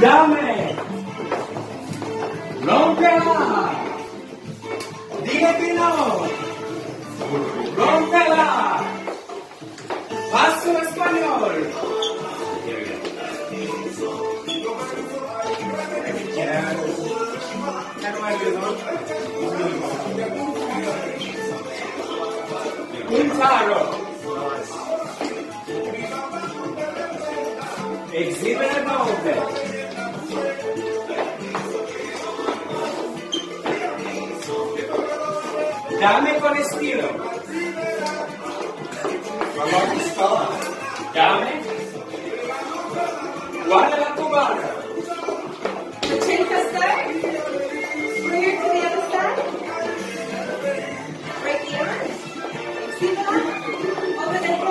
Dame. Rómpela. Dile que no. Rómpela. Paso español. Un taro. Exhibe el nombre. Dame con estilo. Dame. Guarda la cubana. Take us there. Bring her to the other side. Break the arm. See that? Open the head.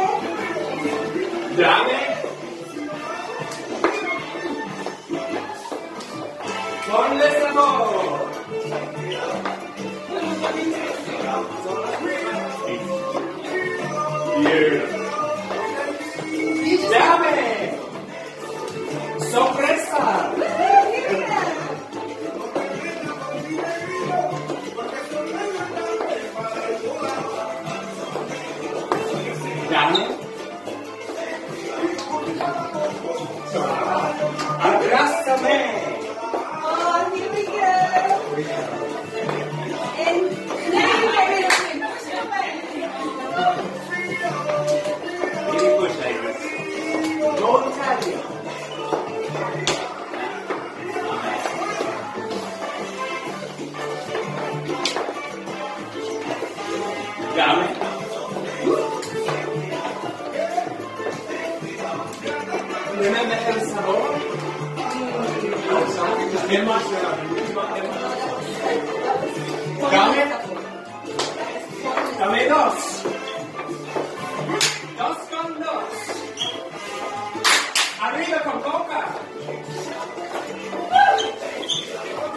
Dame. Ponle sabor. Dame. Abrázame. Oh, here we go. And now you get rid of him. Push it away. Really push like this. Don't tell you. Remember. Dame dos. Dos con dos. Arriba con boca.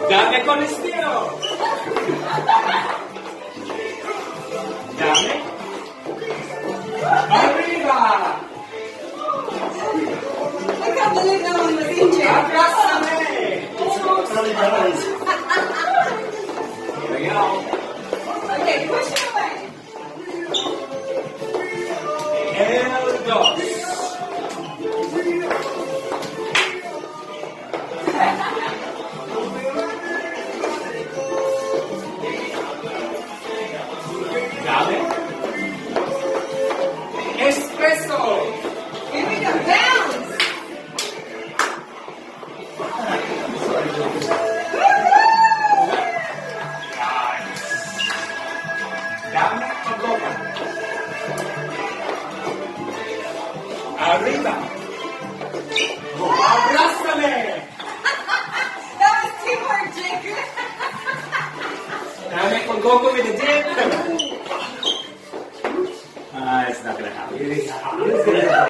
Dame con estilo. Dame. Here we go. Okay, push it away. Dos. Arriba. Abrázame. That was teamwork, Jake. Dame con coco with the dip. Ah, it's not gonna happen.